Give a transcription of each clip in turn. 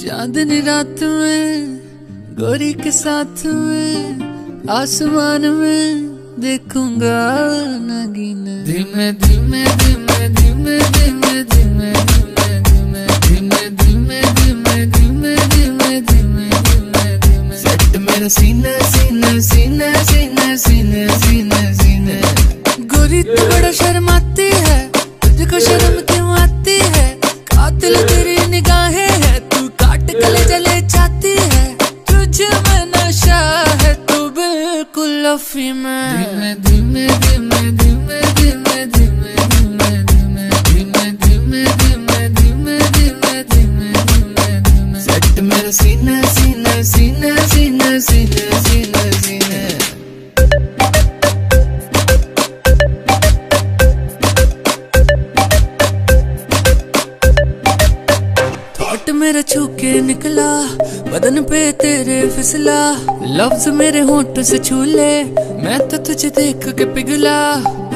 चांदनी रात में, गोरी के साथ में, आसमान में देखूँगा नगीन। धीमे धीमे धीमे धीमे धीमे धीमे। अफी में धीमे धीमे धीमे धीमे धीमे धीमे धीमे धीमे धीमे धीमे धीमे धीमे धीमे धीमे धीमे सेट मेरा सीना सीना सीना सीना सीना मेरा छू निकला बदन पे तेरे फिसला। लफ्ज मेरे होंठ से छू ले मैं तो तुझे देख के पिघला।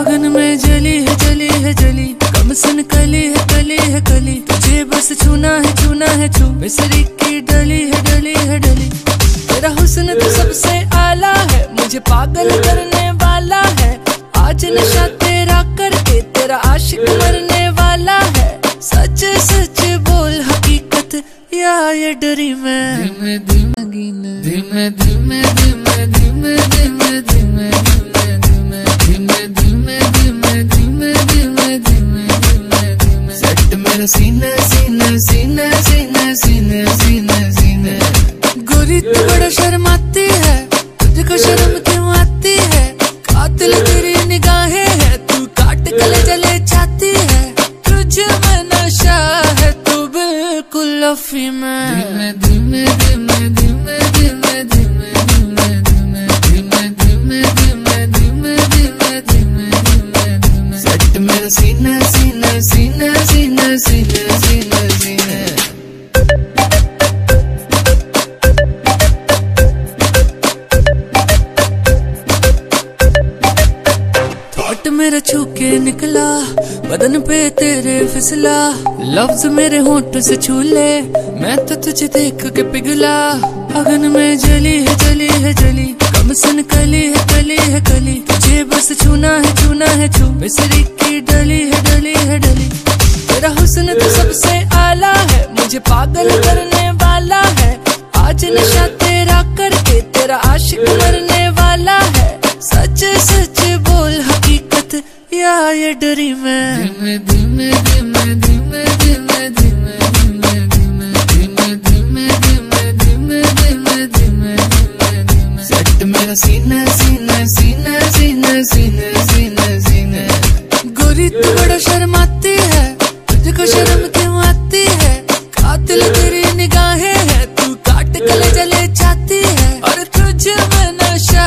अगन में जली है जली है, जली। कम सुन कली है कली है, कली। तुझे बस छूना है छूना है, छू। मिसरी की डली है डली है, डली। तेरा हुस्न तो सबसे आला है। मुझे पागल करने वाला है। आज नशा तेरा करके तेरा आशिक मरने डरी मैं। धीमे धीमे धीमे धीमे धीमे धीमे धीमे धीमे धीमे धीमे धीमे धीमे धीमे धीमे धीमे धीमे धीमे सेट मेरा सीना सीना सीना सीना सीना सीना सीना। गोरी तू बड़ा शर्माती है। तुझको शर्म क्यों culo. Dime, dime, dime. Thought मेरा छू के निकला, बदन पे तेरे फिसला। लफ्ज मेरे होंठ से छू ले मैं तो तुझे देख के पिघला। अगन में जली है जली है, जली। कम सुन कली है कली है, कली। तुझे बस छूना है छूना है, छू। मिसरी की डली है डली है, डली। तेरा हुस्न तो सबसे आला है, मुझे पागल करने वाला है। आज नशा तेरा करके, तेरा आशिक डरी मैं। धीमे धीमे धीमे धीमे धीमे धीमे धीमे धीमे धीमे धीमे धीमे धीमे धीमे धीमे धीमे सेट मेरा सीना सीना सीना सीना सीना सीना सीना। गोरी तू बड़ा शर्माती है तुझको शर्म क्यों आती है? कातिल तेरी निगाहें है तू काट गले जले जाती है। और तुझ में नशा